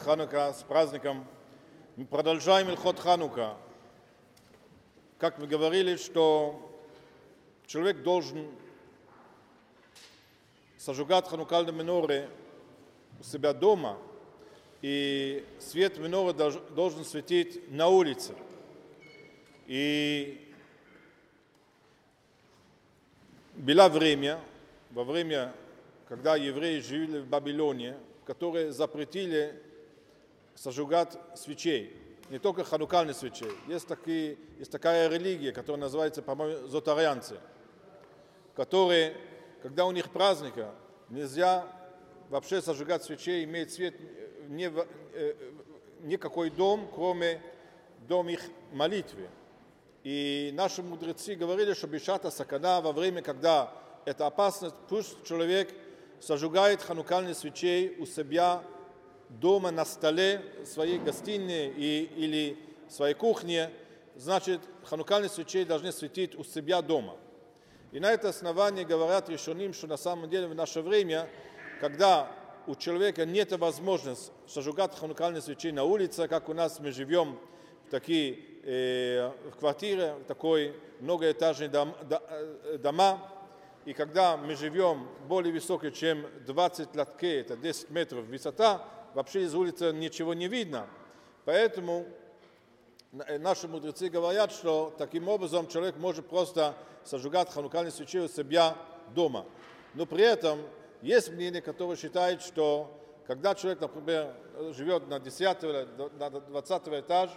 Ханука, с праздником. Мы продолжаем Ильхот Ханука. Как мы говорили, что человек должен сожигать ханукальные миноры у себя дома, и свет минора должен светить на улице. И было время, во время, когда евреи жили в Вавилоне, которые запретили сожигать свечей, не только ханукальных свечей. Есть, такие, есть такая религия, которая называется, по-моему, зотарианцы, которые, когда у них праздника, нельзя вообще сожигать свечей, иметь свет не, э, никакой дом, кроме дом их молитвы. И наши мудрецы говорили, что бешата сакана во время, когда это опасность, пусть человек сожигает ханукальные свечей у себя дома на столе своей гостиной и, или своей кухне, значит, ханукальные свечи должны светить у себя дома. И на это основании говорят решеним, что на самом деле в наше время, когда у человека нет возможности сожигать ханукальные свечи на улице, как у нас мы живем в такие э, в квартире, в такой многоэтажные дом, э, дома, и когда мы живем более высоко, чем 20 латке, это 10 метров высота, вообще из улицы ничего не видно. Поэтому э, наши мудрецы говорят, что таким образом человек может просто сожигать ханукальные свечи у себя дома. Но при этом есть мнение, которое считает, что когда человек, например, живет на 10 или на 20 этаж,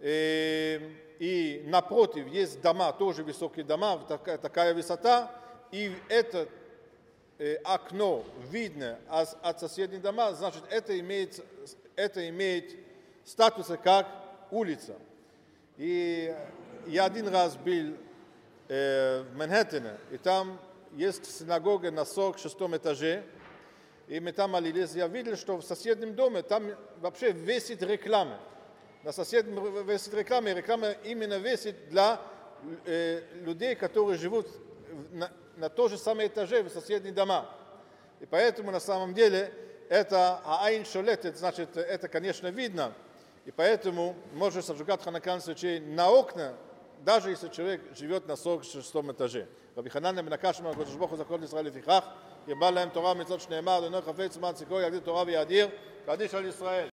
и, э, и напротив есть дома, тоже высокие дома, такая, такая высота, и этот окно видно от соседних дома, значит, это имеет, это имеет статус как улица. И я один раз был э, в Манхэттене, и там есть синагога на 46 этаже, и мы там молились, я видел, что в соседнем доме там вообще весит реклама. На соседнем весит реклама, и реклама именно весит для э, людей, которые живут на, на то же самое этаже в соседние дома. И поэтому на самом деле это аайн шолет, это значит, это, конечно, видно. И поэтому можно сожигать ханакан свечей на окна, даже если человек живет на 46 этаже. רבי חנניה בן הקש אומר הקדוש ברוך הוא זכות לישראל לפיכך, ירבה להם תורה ומצוות שנאמר, אדוני חפץ זמן סיכוי יגדיל תורה ויאדיר, קדיש על ישראל.